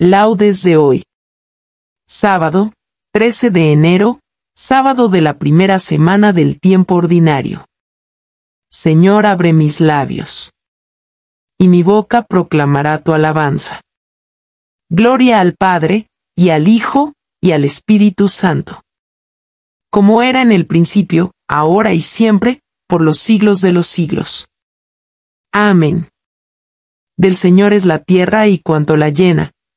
Laudes de hoy. Sábado, 13 de enero, sábado de la primera semana del tiempo ordinario. Señor, abre mis labios. Y mi boca proclamará tu alabanza. Gloria al Padre, y al Hijo, y al Espíritu Santo. Como era en el principio, ahora y siempre, por los siglos de los siglos. Amén. Del Señor es la tierra y cuanto la llena,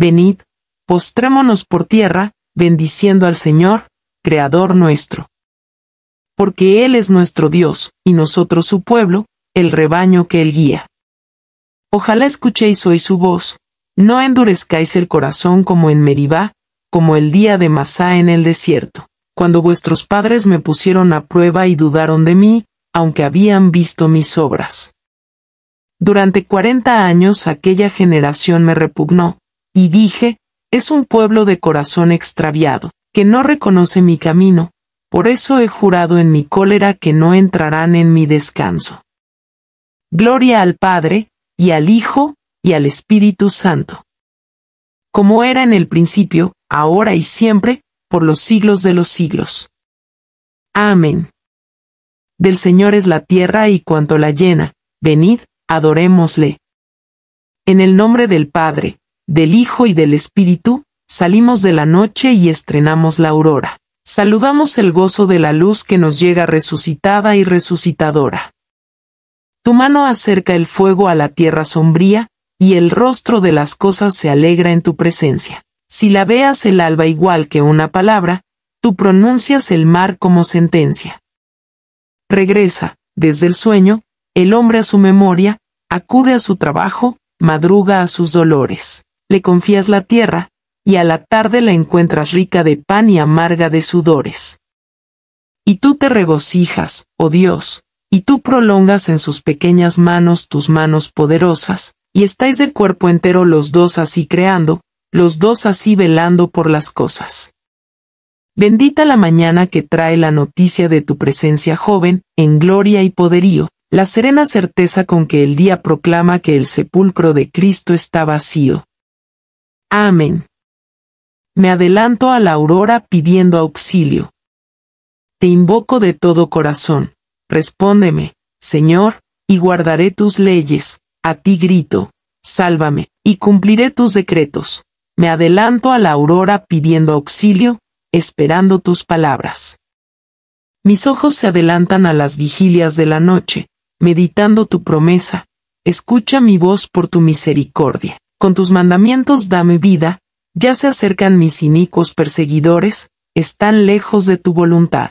Venid, postrémonos por tierra, bendiciendo al Señor, Creador nuestro. Porque Él es nuestro Dios, y nosotros su pueblo, el rebaño que Él guía. Ojalá escuchéis hoy su voz, no endurezcáis el corazón como en Meribá, como el día de Masá en el desierto, cuando vuestros padres me pusieron a prueba y dudaron de mí, aunque habían visto mis obras. Durante cuarenta años aquella generación me repugnó, y dije, es un pueblo de corazón extraviado, que no reconoce mi camino, por eso he jurado en mi cólera que no entrarán en mi descanso. Gloria al Padre, y al Hijo, y al Espíritu Santo. Como era en el principio, ahora y siempre, por los siglos de los siglos. Amén. Del Señor es la tierra y cuanto la llena, venid, adorémosle. En el nombre del Padre, del Hijo y del Espíritu, salimos de la noche y estrenamos la aurora. Saludamos el gozo de la luz que nos llega resucitada y resucitadora. Tu mano acerca el fuego a la tierra sombría, y el rostro de las cosas se alegra en tu presencia. Si la veas el alba igual que una palabra, tú pronuncias el mar como sentencia. Regresa, desde el sueño, el hombre a su memoria, acude a su trabajo, madruga a sus dolores. Le confías la tierra, y a la tarde la encuentras rica de pan y amarga de sudores. Y tú te regocijas, oh Dios, y tú prolongas en sus pequeñas manos tus manos poderosas, y estáis de cuerpo entero los dos así creando, los dos así velando por las cosas. Bendita la mañana que trae la noticia de tu presencia joven, en gloria y poderío, la serena certeza con que el día proclama que el sepulcro de Cristo está vacío. Amén. Me adelanto a la aurora pidiendo auxilio. Te invoco de todo corazón, respóndeme, Señor, y guardaré tus leyes, a ti grito, sálvame, y cumpliré tus decretos. Me adelanto a la aurora pidiendo auxilio, esperando tus palabras. Mis ojos se adelantan a las vigilias de la noche, meditando tu promesa, escucha mi voz por tu misericordia. Con tus mandamientos dame vida, ya se acercan mis inicuos perseguidores, están lejos de tu voluntad.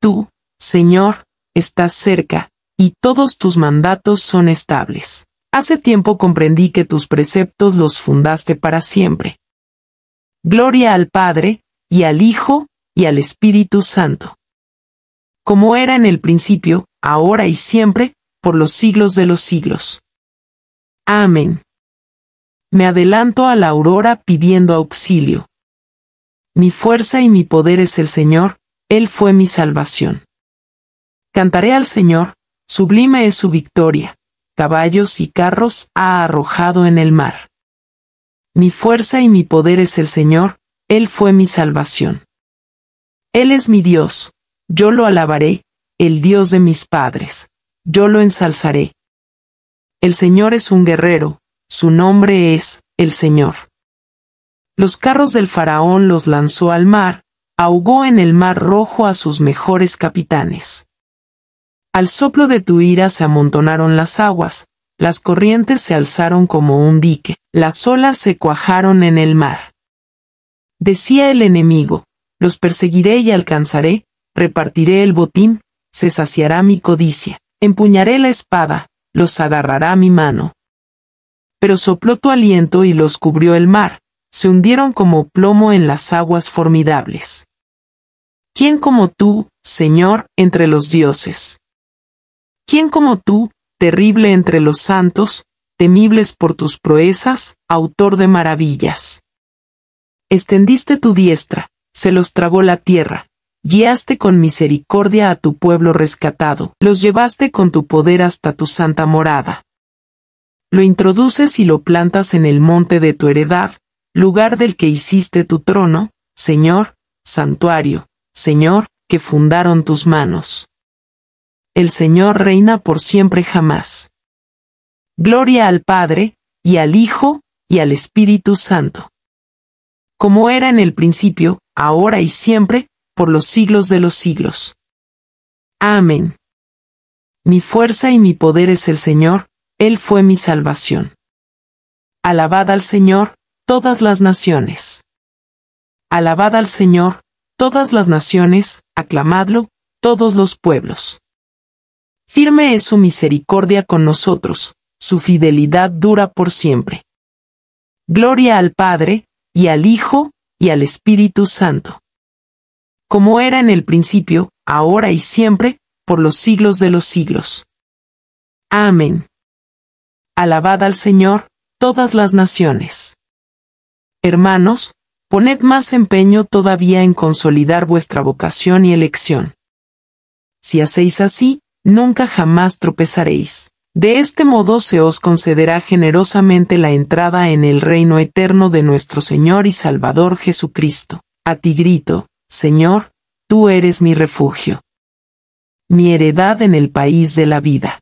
Tú, Señor, estás cerca, y todos tus mandatos son estables. Hace tiempo comprendí que tus preceptos los fundaste para siempre. Gloria al Padre, y al Hijo, y al Espíritu Santo. Como era en el principio, ahora y siempre, por los siglos de los siglos. Amén. Me adelanto a la aurora pidiendo auxilio. Mi fuerza y mi poder es el Señor, Él fue mi salvación. Cantaré al Señor, sublime es su victoria, caballos y carros ha arrojado en el mar. Mi fuerza y mi poder es el Señor, Él fue mi salvación. Él es mi Dios, yo lo alabaré, el Dios de mis padres, yo lo ensalzaré. El Señor es un guerrero, su nombre es, el Señor. Los carros del faraón los lanzó al mar, ahogó en el mar rojo a sus mejores capitanes. Al soplo de tu ira se amontonaron las aguas, las corrientes se alzaron como un dique, las olas se cuajaron en el mar. Decía el enemigo, los perseguiré y alcanzaré, repartiré el botín, se saciará mi codicia, empuñaré la espada, los agarrará mi mano. Pero sopló tu aliento y los cubrió el mar, se hundieron como plomo en las aguas formidables. ¿Quién como tú, Señor, entre los dioses? ¿Quién como tú, terrible entre los santos, temibles por tus proezas, autor de maravillas? Extendiste tu diestra, se los tragó la tierra, guiaste con misericordia a tu pueblo rescatado, los llevaste con tu poder hasta tu santa morada. Lo introduces y lo plantas en el monte de tu heredad, lugar del que hiciste tu trono, Señor, santuario, Señor, que fundaron tus manos. El Señor reina por siempre jamás. Gloria al Padre, y al Hijo, y al Espíritu Santo. Como era en el principio, ahora y siempre, por los siglos de los siglos. Amén. Mi fuerza y mi poder es el Señor, Él fue mi salvación. Alabad al Señor, todas las naciones. Alabad al Señor, todas las naciones, aclamadlo, todos los pueblos. Firme es su misericordia con nosotros, su fidelidad dura por siempre. Gloria al Padre, y al Hijo, y al Espíritu Santo. Como era en el principio, ahora y siempre, por los siglos de los siglos. Amén. Alabad al Señor, todas las naciones. Hermanos, poned más empeño todavía en consolidar vuestra vocación y elección. Si hacéis así, nunca jamás tropezaréis. De este modo se os concederá generosamente la entrada en el reino eterno de nuestro Señor y Salvador Jesucristo. A ti grito, Señor, tú eres mi refugio. Mi heredad en el país de la vida.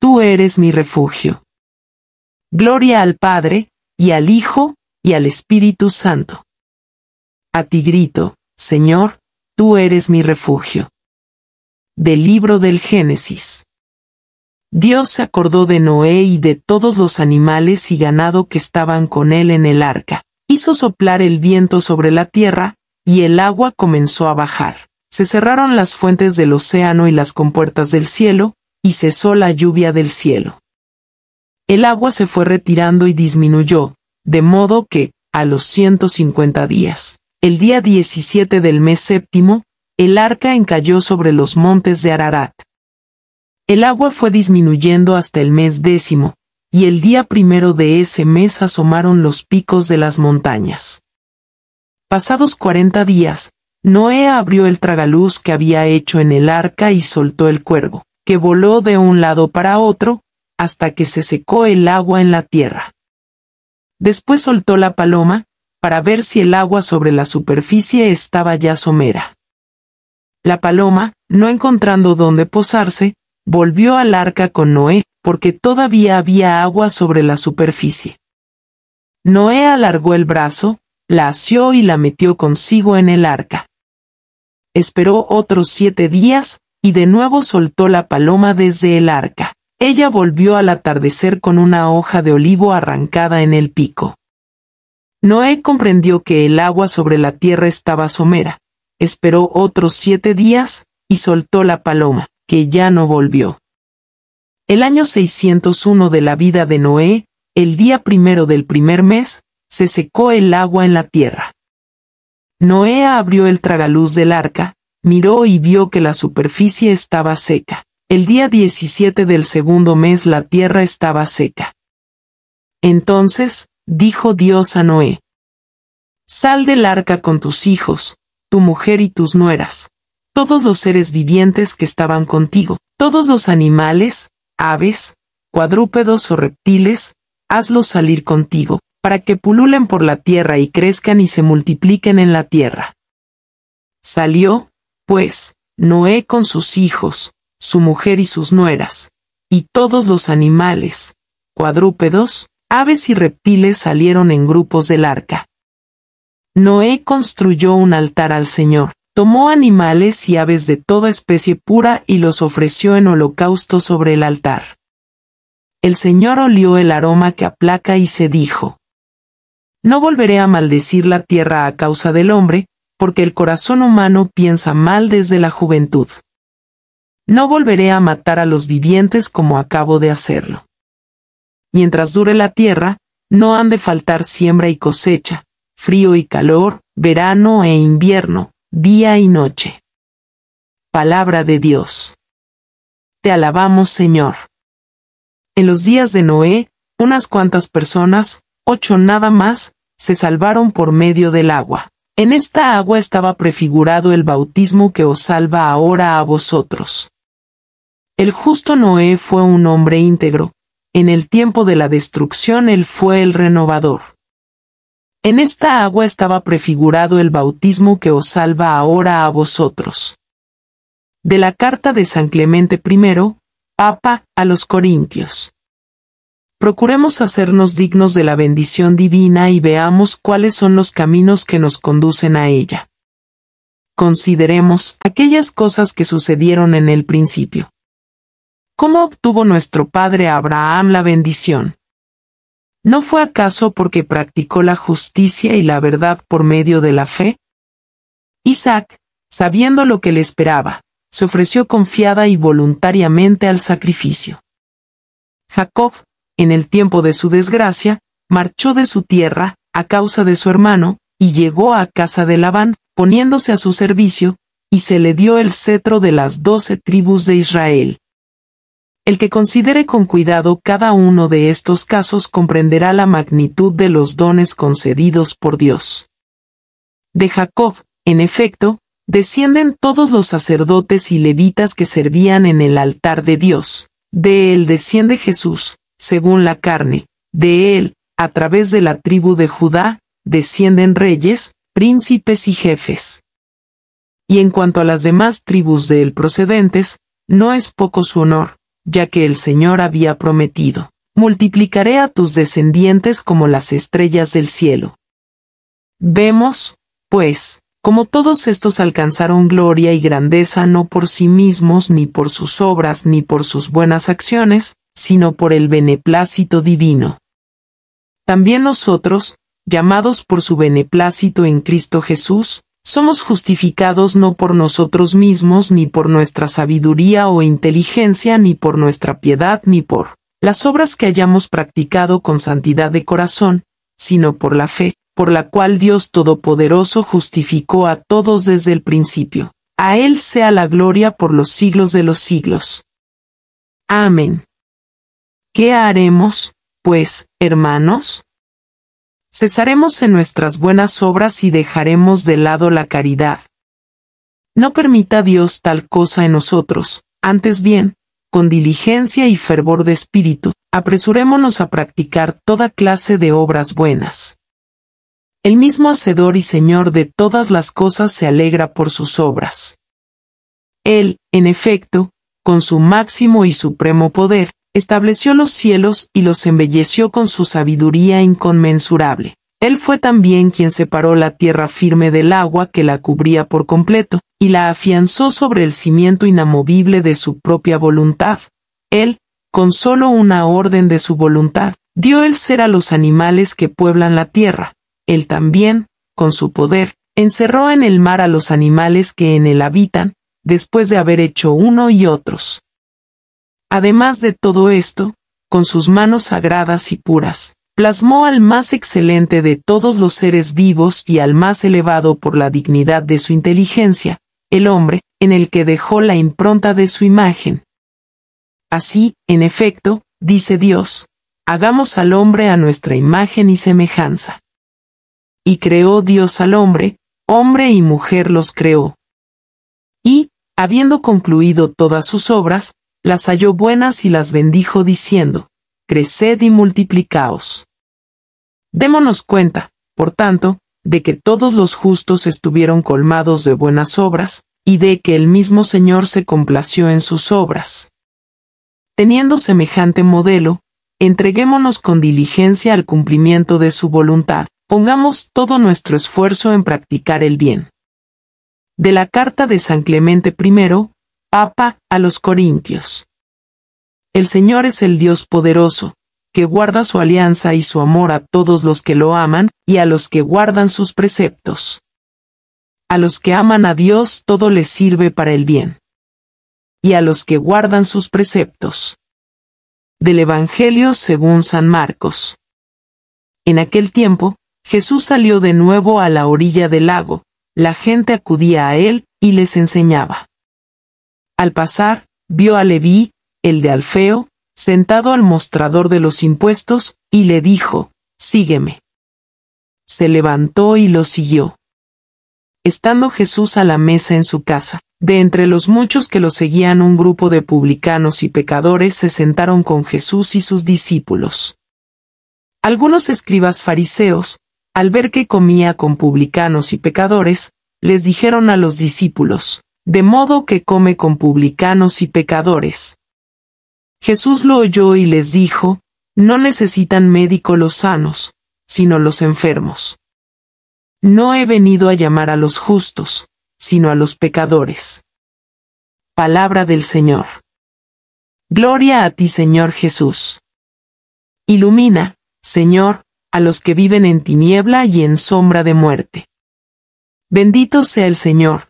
Tú eres mi refugio. Gloria al Padre, y al Hijo, y al Espíritu Santo. A ti grito, Señor, tú eres mi refugio. Del libro del Génesis. Dios se acordó de Noé y de todos los animales y ganado que estaban con él en el arca. Hizo soplar el viento sobre la tierra, y el agua comenzó a bajar. Se cerraron las fuentes del océano y las compuertas del cielo, y cesó la lluvia del cielo. El agua se fue retirando y disminuyó, de modo que, a los 150 días, el día 17 del mes séptimo, el arca encalló sobre los montes de Ararat. El agua fue disminuyendo hasta el mes décimo, y el día primero de ese mes asomaron los picos de las montañas. Pasados cuarenta días, Noé abrió el tragaluz que había hecho en el arca y soltó el cuervo, que voló de un lado para otro, hasta que se secó el agua en la tierra. Después soltó la paloma, para ver si el agua sobre la superficie estaba ya somera. La paloma, no encontrando dónde posarse, volvió al arca con Noé, porque todavía había agua sobre la superficie. Noé alargó el brazo, la asió y la metió consigo en el arca. Esperó otros siete días, y de nuevo soltó la paloma desde el arca. Ella volvió al atardecer con una hoja de olivo arrancada en el pico. Noé comprendió que el agua sobre la tierra estaba somera. Esperó otros siete días, y soltó la paloma, que ya no volvió. El año 601 de la vida de Noé, el día primero del primer mes, se secó el agua en la tierra. Noé abrió el tragaluz del arca, miró y vio que la superficie estaba seca. El día 17 del segundo mes la tierra estaba seca. Entonces, dijo Dios a Noé, Sal del arca con tus hijos, tu mujer y tus nueras, todos los seres vivientes que estaban contigo, todos los animales, aves, cuadrúpedos o reptiles, hazlos salir contigo, para que pululen por la tierra y crezcan y se multipliquen en la tierra. Salió, pues, Noé con sus hijos, su mujer y sus nueras, y todos los animales, cuadrúpedos, aves y reptiles salieron en grupos del arca. Noé construyó un altar al Señor, tomó animales y aves de toda especie pura y los ofreció en holocausto sobre el altar. El Señor olió el aroma que aplaca y se dijo, No volveré a maldecir la tierra a causa del hombre, porque el corazón humano piensa mal desde la juventud. No volveré a matar a los vivientes como acabo de hacerlo. Mientras dure la tierra, no han de faltar siembra y cosecha, frío y calor, verano e invierno, día y noche. Palabra de Dios. Te alabamos Señor. En los días de Noé, unas cuantas personas, ocho nada más, se salvaron por medio del agua. En esta agua estaba prefigurado el bautismo que os salva ahora a vosotros. El justo Noé fue un hombre íntegro, en el tiempo de la destrucción él fue el renovador. En esta agua estaba prefigurado el bautismo que os salva ahora a vosotros. De la carta de San Clemente I, Papa, a los Corintios. Procuremos hacernos dignos de la bendición divina y veamos cuáles son los caminos que nos conducen a ella. Consideremos aquellas cosas que sucedieron en el principio. ¿Cómo obtuvo nuestro padre Abraham la bendición? ¿No fue acaso porque practicó la justicia y la verdad por medio de la fe? Isaac, sabiendo lo que le esperaba, se ofreció confiada y voluntariamente al sacrificio. Jacob, en el tiempo de su desgracia, marchó de su tierra, a causa de su hermano, y llegó a casa de Labán, poniéndose a su servicio, y se le dio el cetro de las doce tribus de Israel. El que considere con cuidado cada uno de estos casos comprenderá la magnitud de los dones concedidos por Dios. De Jacob, en efecto, descienden todos los sacerdotes y levitas que servían en el altar de Dios. De él desciende Jesús, según la carne. De él, a través de la tribu de Judá, descienden reyes, príncipes y jefes. Y en cuanto a las demás tribus de él procedentes, no es poco su honor, ya que el Señor había prometido, multiplicaré a tus descendientes como las estrellas del cielo. Vemos, pues, como todos estos alcanzaron gloria y grandeza no por sí mismos ni por sus obras ni por sus buenas acciones, sino por el beneplácito divino. También nosotros, llamados por su beneplácito en Cristo Jesús, somos justificados no por nosotros mismos, ni por nuestra sabiduría o inteligencia, ni por nuestra piedad, ni por las obras que hayamos practicado con santidad de corazón, sino por la fe, por la cual Dios Todopoderoso justificó a todos desde el principio. A Él sea la gloria por los siglos de los siglos. Amén. ¿Qué haremos, pues, hermanos? Cesaremos en nuestras buenas obras y dejaremos de lado la caridad. No permita Dios tal cosa en nosotros, antes bien, con diligencia y fervor de espíritu, apresurémonos a practicar toda clase de obras buenas. El mismo Hacedor y Señor de todas las cosas se alegra por sus obras. Él, en efecto, con su máximo y supremo poder, estableció los cielos y los embelleció con su sabiduría inconmensurable. Él fue también quien separó la tierra firme del agua que la cubría por completo, y la afianzó sobre el cimiento inamovible de su propia voluntad. Él, con solo una orden de su voluntad, dio el ser a los animales que pueblan la tierra. Él también, con su poder, encerró en el mar a los animales que en él habitan, después de haber hecho uno y otros. Además de todo esto, con sus manos sagradas y puras, plasmó al más excelente de todos los seres vivos y al más elevado por la dignidad de su inteligencia, el hombre, en el que dejó la impronta de su imagen. Así, en efecto, dice Dios, hagamos al hombre a nuestra imagen y semejanza. Y creó Dios al hombre, hombre y mujer los creó. Y, habiendo concluido todas sus obras, las halló buenas y las bendijo diciendo, Creced y multiplicaos. Démonos cuenta, por tanto, de que todos los justos estuvieron colmados de buenas obras, y de que el mismo Señor se complació en sus obras. Teniendo semejante modelo, entreguémonos con diligencia al cumplimiento de su voluntad, pongamos todo nuestro esfuerzo en practicar el bien. De la carta de San Clemente I, Papa a los Corintios. El Señor es el Dios poderoso, que guarda su alianza y su amor a todos los que lo aman, y a los que guardan sus preceptos. A los que aman a Dios todo les sirve para el bien. Y a los que guardan sus preceptos. Del Evangelio según San Marcos. En aquel tiempo, Jesús salió de nuevo a la orilla del lago, la gente acudía a él y les enseñaba. Al pasar, vio a Leví, el de Alfeo, sentado al mostrador de los impuestos, y le dijo, Sígueme. Se levantó y lo siguió. Estando Jesús a la mesa en su casa, de entre los muchos que lo seguían un grupo de publicanos y pecadores se sentaron con Jesús y sus discípulos. Algunos escribas fariseos, al ver que comía con publicanos y pecadores, les dijeron a los discípulos, de modo que come con publicanos y pecadores. Jesús lo oyó y les dijo, no necesitan médico los sanos, sino los enfermos. No he venido a llamar a los justos, sino a los pecadores. Palabra del Señor. Gloria a ti Señor Jesús. Ilumina, Señor, a los que viven en tiniebla y en sombra de muerte. Bendito sea el Señor,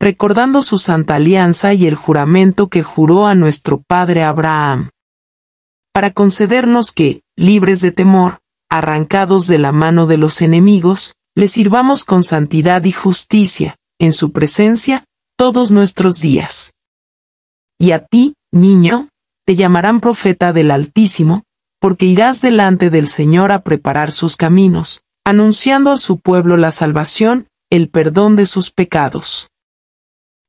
recordando su santa alianza y el juramento que juró a nuestro padre Abraham. Para concedernos que, libres de temor, arrancados de la mano de los enemigos, le sirvamos con santidad y justicia, en su presencia, todos nuestros días. Y a ti, niño, te llamarán profeta del Altísimo, porque irás delante del Señor a preparar sus caminos, anunciando a su pueblo la salvación, el perdón de sus pecados.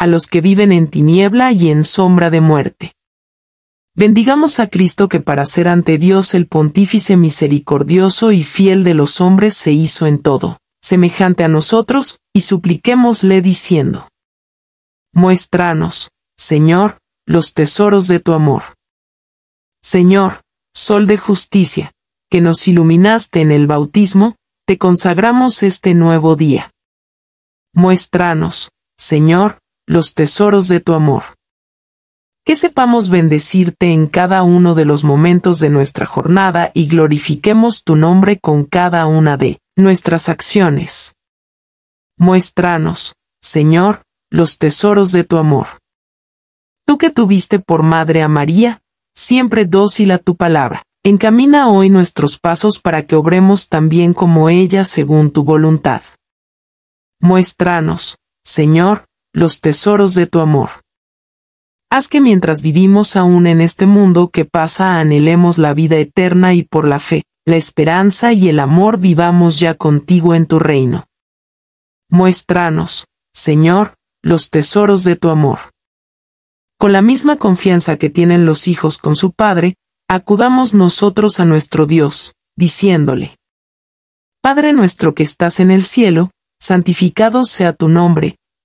a los que viven en tiniebla y en sombra de muerte. Bendigamos a Cristo que para ser ante Dios el pontífice misericordioso y fiel de los hombres se hizo en todo, semejante a nosotros, y supliquémosle diciendo. Muéstranos, Señor, los tesoros de tu amor. Señor, Sol de justicia, que nos iluminaste en el bautismo, te consagramos este nuevo día. Muéstranos, Señor, los tesoros de tu amor. Que sepamos bendecirte en cada uno de los momentos de nuestra jornada y glorifiquemos tu nombre con cada una de nuestras acciones. Muéstranos, Señor, los tesoros de tu amor. Tú que tuviste por madre a María, siempre dócil a tu palabra, encamina hoy nuestros pasos para que obremos también como ella según tu voluntad. Muéstranos, Señor, los tesoros de tu amor. Haz que mientras vivimos aún en este mundo que pasa anhelemos la vida eterna y por la fe, la esperanza y el amor vivamos ya contigo en tu reino. Muéstranos, Señor, los tesoros de tu amor. Con la misma confianza que tienen los hijos con su padre, acudamos nosotros a nuestro Dios, diciéndole, Padre nuestro que estás en el cielo, santificado sea tu nombre,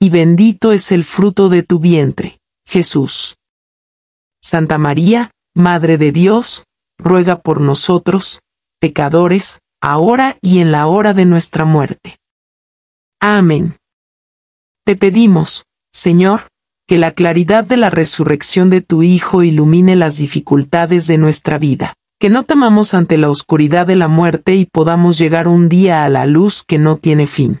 y bendito es el fruto de tu vientre, Jesús. Santa María, Madre de Dios, ruega por nosotros, pecadores, ahora y en la hora de nuestra muerte. Amén. Te pedimos, Señor, que la claridad de la resurrección de tu Hijo ilumine las dificultades de nuestra vida, que no temamos ante la oscuridad de la muerte y podamos llegar un día a la luz que no tiene fin.